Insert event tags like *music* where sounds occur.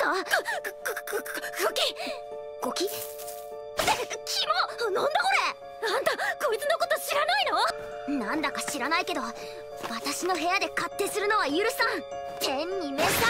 した？ゴゴゴキゴキキモ *laughs* なんだこれ？あんたこいつのこと知らないの？なんだか知らないけど私の部屋で勝手するのは許さん。天に召さ